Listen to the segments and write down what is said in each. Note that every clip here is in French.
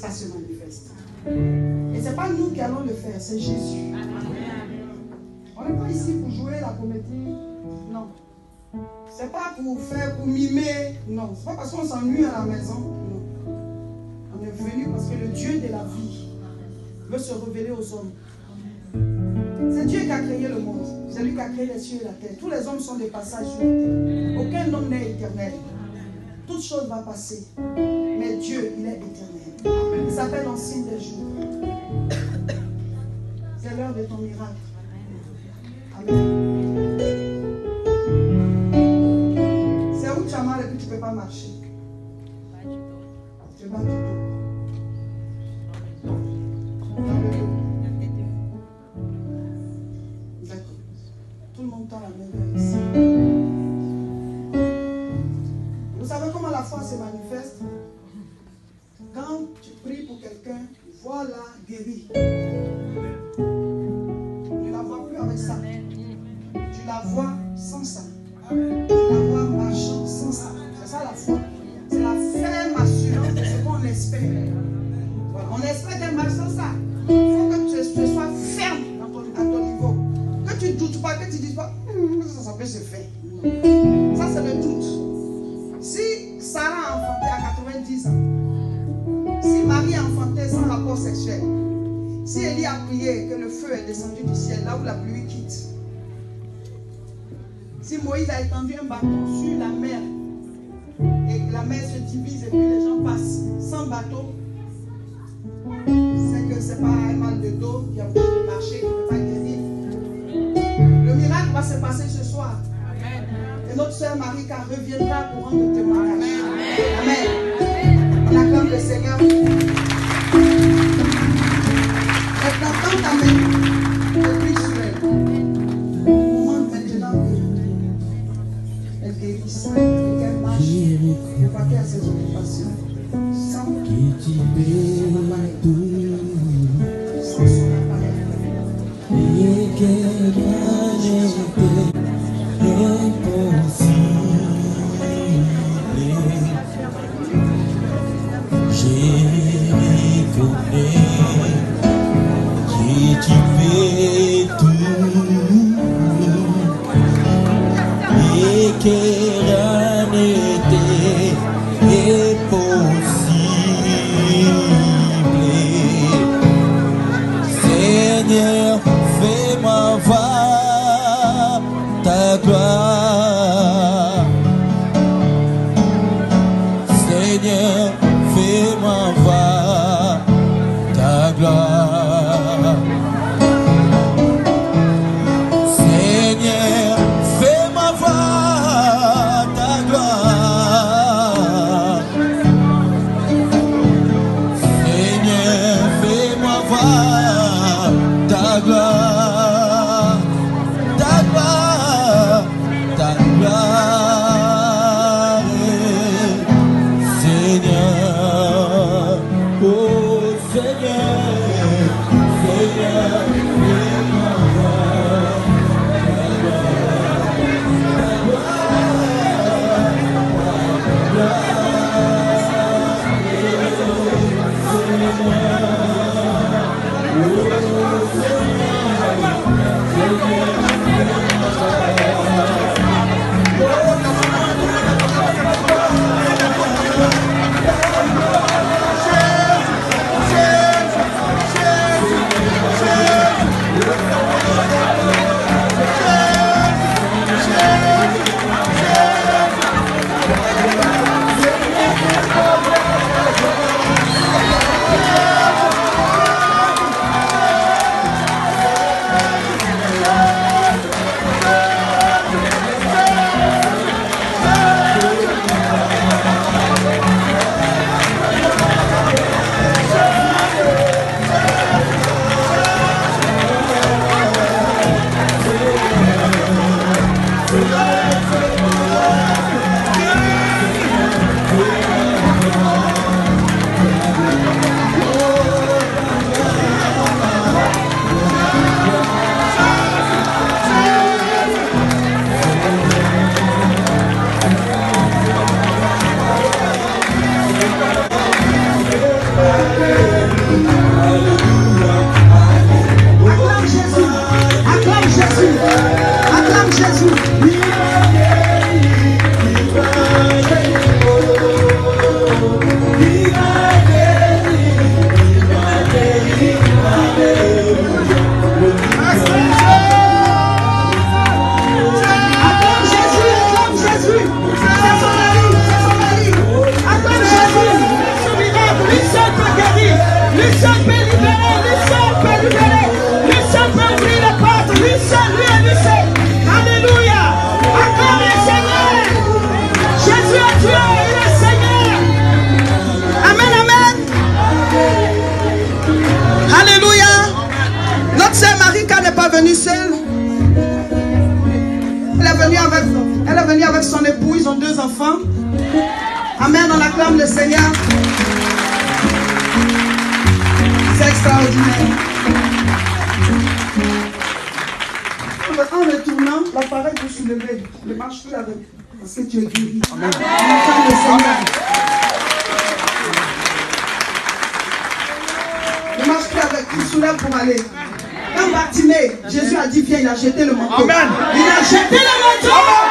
Ça se manifeste. Et ce n'est pas nous qui allons le faire, c'est Jésus. On n'est pas ici pour jouer la comédie. Non. C'est pas pour faire, pour mimer. Non. C'est pas parce qu'on s'ennuie à la maison. Non. On est venu parce que le Dieu de la vie veut se révéler aux hommes. C'est Dieu qui a créé le monde. C'est lui qui a créé les cieux et la terre. Tous les hommes sont des passages sur la terre. Aucun homme n'est éternel. Toute chose va passer. Dieu, il est éternel. Il s'appelle l'ancien des jours. C'est l'heure de ton miracle. Amen. C'est où tu as mal et puis tu ne peux pas marcher. Tu bats ça, c'est le doute. Si Sarah a enfanté à 90 ans, si Marie a enfanté sans rapport sexuel, si Élie a prié que le feu est descendu du ciel, là où la pluie quitte, si Moïse a étendu un bâton sur la mer, et la mer se divise et puis les gens passent sans bateau, c'est que ce n'est pas un mal de dos qui de marcher, qui ne peut pas guérir. Le miracle va se passer ce soir. Et notre soeur Marika reviendra pour rendre témoignage. Amen. On acclame le Seigneur. Maintenant, tends Que rien impossible. Seigneur, fais-moi voir ta gloire. Seigneur, fais-moi Seigneur. C'est extraordinaire. En retournant, l'appareil peut soulever. Ne marche plus avec. Parce que tu es guéri. Amen. Le Seigneur. Ne marche plus avec. Tu soulèves pour aller. Quand Bartimée, Jésus a dit viens, il a jeté le manteau. Amen. Il a jeté le manteau.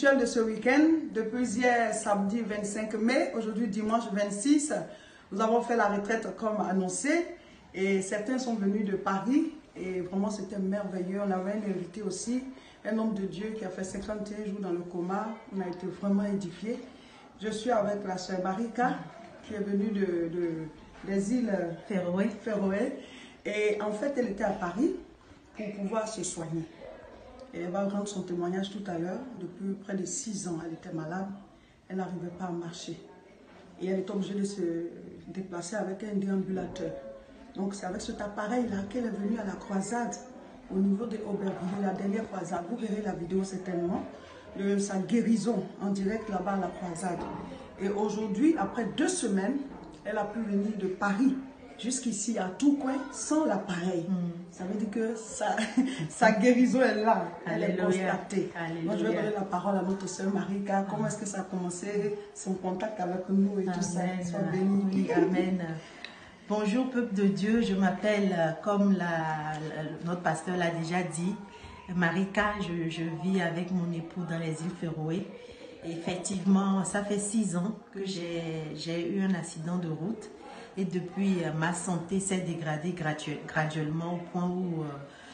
De ce week-end. Depuis hier, samedi 25 mai, aujourd'hui dimanche 26, nous avons fait la retraite comme annoncé. Et certains sont venus de Paris. Et vraiment, c'était merveilleux. On avait un invité aussi, un homme de Dieu qui a fait 51 jours dans le coma. On a été vraiment édifiés. Je suis avec la sœur Marika, qui est venue de, de- des îles Féroé. Féroé. Et en fait, elle était à Paris pour pouvoir se soigner. Elle va rendre son témoignage tout à l'heure. Depuis près de six ans, elle était malade. Elle n'arrivait pas à marcher. Et elle est obligée de se déplacer avec un déambulateur. Donc c'est avec cet appareil-là qu'elle est venue à la croisade au niveau de Aubervilliers, la dernière croisade. Vous verrez la vidéo certainement de sa guérison en direct là-bas à la croisade. Et aujourd'hui, après deux semaines, elle a pu venir de Paris jusqu'ici à tout coin sans l'appareil. Ça veut dire que sa, sa guérison est là. Elle est Alléluia. constatée. Moi, je vais Alléluia. donner la parole à notre sœur Marika. Comment est-ce que ça a commencé, son contact avec nous et tout ça. Amen. Sois bénie. Oui, amen. Bonjour peuple de Dieu, je m'appelle, euh, comme la- notre pasteur l'a déjà dit, Marika, je, je vis avec mon époux dans les îles Féroé. Effectivement, ça fait six ans que j'ai eu un accident de route et depuis, euh, ma santé s'est dégradée gradu- graduellement au point où euh,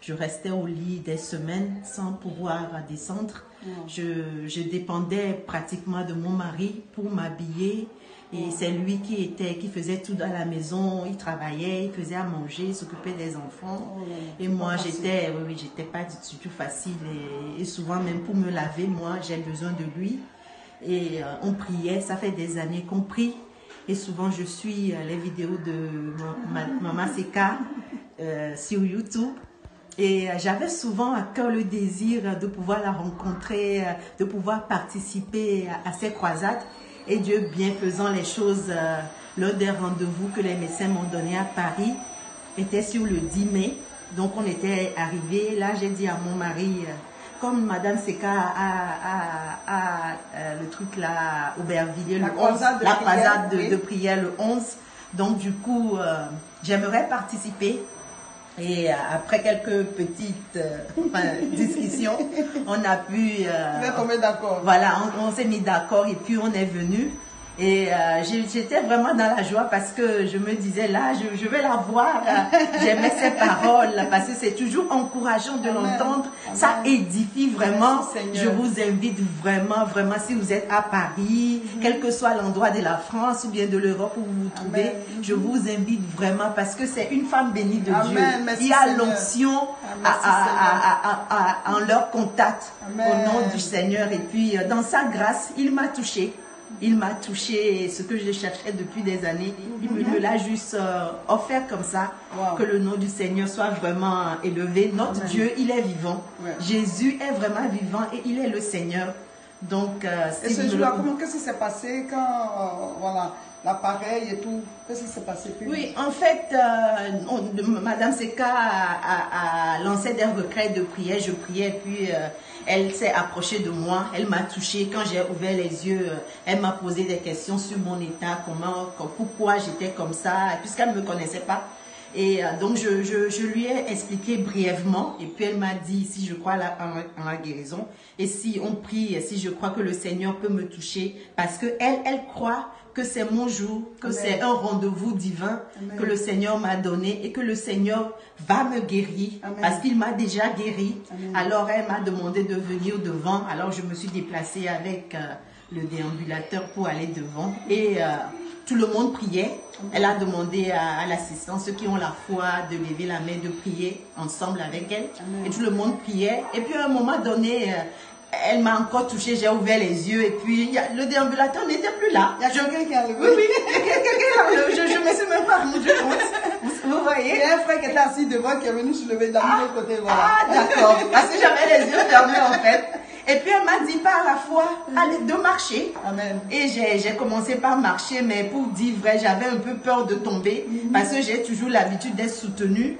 je restais au lit des semaines sans pouvoir descendre. Je, je dépendais pratiquement de mon mari pour m'habiller et c'est lui qui était, qui faisait tout dans la maison. Il travaillait, il faisait à manger, il s'occupait des enfants. Oh Et moi, j'étais, oui, oui, j'étais pas du tout facile. Et, et souvent, même pour me laver, moi, j'ai besoin de lui. Et euh, on priait, ça fait des années qu'on prie. Et souvent, je suis euh, les vidéos de ma- ma- Maman Seka euh, sur YouTube. Et euh, j'avais souvent à cœur le désir de pouvoir la rencontrer, de pouvoir participer à, ces croisades. Et Dieu bien faisant les choses, euh, lors des rendez-vous que les médecins m'ont donné à Paris, était sur le 10 mai. Donc on était arrivé. Là, j'ai dit à mon mari, comme Madame Seka a, euh, le truc là, Aubervilliers, La le 11, croisade de la croisade de, prière le 11. Donc du coup, euh, j'aimerais participer. Et euh, après quelques petites euh, discussions, on a pu... euh, d'accord. voilà, on, on s'est mis d'accord et puis on est venu. Et euh, j'étais vraiment dans la joie parce que je me disais là, je, je vais la voir. J'aimais ses paroles parce que c'est toujours encourageant de l'entendre. Ça édifie vraiment. Merci, Je vous invite vraiment, vraiment, si vous êtes à Paris, quel que soit l'endroit de la France ou bien de l'Europe où vous vous trouvez, Amen. je vous invite vraiment parce que c'est une femme bénie de Amen. Dieu. Merci, Il y a l'onction en leur contact Amen. au nom du Seigneur. Et puis, euh, dans sa grâce, il m'a touché. Il m'a touché ce que je cherchais depuis des années. Il me, l'a juste euh, offert comme ça. Wow. Que le nom du Seigneur soit vraiment élevé. Notre Amen. Dieu, il est vivant. Ouais. Jésus est vraiment vivant et il est le Seigneur. Donc, euh, Et ce jour-là, comment, qu'est-ce qui s'est passé quand, euh, voilà, l'appareil et tout, qu'est-ce qui s'est passé Oui, en fait, euh, on- Madame Seka a, a- a lancé des requêts de prière. Je priais, puis euh, elle s'est approchée de moi. Elle m'a touchée. Quand j'ai ouvert les yeux, euh, elle m'a posé des questions sur mon état, comment, com- pourquoi j'étais comme ça, puisqu'elle ne me connaissait pas. Et euh, donc, je, je- je lui ai expliqué brièvement. Et puis, elle m'a dit si je crois la, en la- guérison. Et si on prie, si je crois que le Seigneur peut me toucher. Parce que elle, elle croit que c'est mon jour, que c'est un rendez-vous divin Amen. que le Seigneur m'a donné et que le Seigneur va me guérir Amen. parce qu'il m'a déjà guéri. Amen. Alors elle m'a demandé de venir devant. Alors je me suis déplacée avec euh, le déambulateur pour aller devant et euh, tout le monde priait. Elle a demandé à, à l'assistant, ceux qui ont la foi, de lever la main, de prier ensemble avec elle. Et tout le monde priait. Et puis à un moment donné, euh, elle m'a encore touchée, j'ai ouvert les yeux et puis a- le déambulateur n'était plus là. Il y a quelqu'un qui a levé. Oui, oui, quelqu'un, je, je me suis même pas rendu compte. Vous, vous Il voyez y a un frère qui était assis devant qui est venu se lever de la de côté, voilà. Ah, d'accord. Parce que j'avais les yeux fermés en fait. Et puis elle m'a dit par la foi, allez, de marcher. Amen. Et j'ai j'ai commencé par marcher, mais pour dire vrai, j'avais un peu peur de tomber parce que j'ai toujours l'habitude d'être soutenue.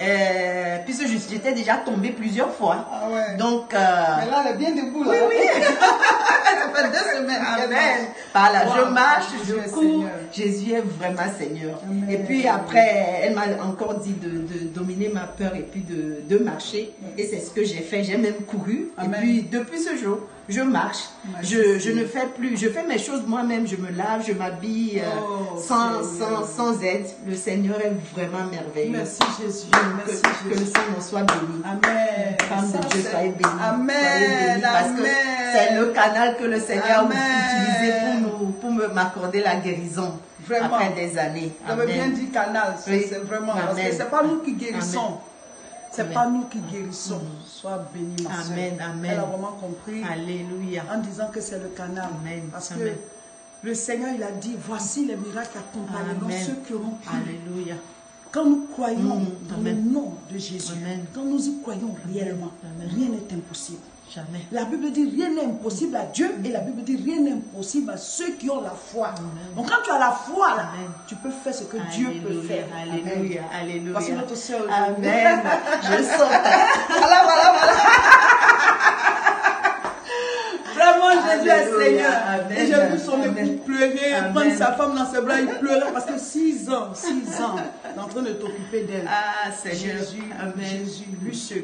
Euh, puisque j'étais déjà tombée plusieurs fois. Ah ouais. Donc, euh, Mais là, elle est bien debout, là. Oui, oui. Ça fait deux semaines. Amen. Par là, je marche, Jésus est je cours. Jésus est vraiment Seigneur. Amen. Et puis après, elle m'a encore dit de, de dominer ma peur et puis de, de marcher. Et c'est ce que j'ai fait. J'ai même couru. Amen. Et puis depuis ce jour, je marche. Je, je ne fais plus. Je fais mes choses moi-même. Je me lave, je m'habille euh, Oh, sans, sans, sans aide. Le Seigneur est vraiment merveilleux. Merci Jésus. Que, Merci que le Jésus. Seigneur soit béni. Amen. Femme de Dieu, soyez bénie. Amen. Soyez bénie parce que c'est le canal que le Seigneur a utilisé pour nous, pour m'accorder la guérison Vraiment. après des années. Vous avez bien dit canal, c'est Oui. c'est vraiment. Parce que Amen. c'est pas nous qui guérissons. Amen. C'est pas nous qui guérissons. Sois béni, ma soeur. Amen, amen. Elle a vraiment compris Alléluia. en disant que c'est le canal. Amen. Parce Amen. que le Seigneur, il a dit voici les miracles accompagneront Amen. ceux qui auront cru. Alléluia. Quand nous croyons Mm, dans amen. le nom de Jésus, Amen. quand nous y croyons réellement, Amen. rien n'est impossible. Jamais. La Bible dit rien n'est impossible à Dieu et la Bible dit rien n'est impossible à ceux qui ont la foi. Donc quand tu as la foi là, tu peux faire ce que Dieu peut faire. Alléluia. Alléluia. Voici notre sœur aujourd'hui. Amen. Je sens. Voilà, voilà, voilà. Vraiment, Jésus est. Seigneur. Amen. Et j'ai vu son époux pleurer, Amen. prendre sa femme dans ses bras, il pleurait parce que six ans, six ans, il est en train de t'occuper d'elle. Ah, Seigneur. Jésus, Amen. Jésus, lui seul.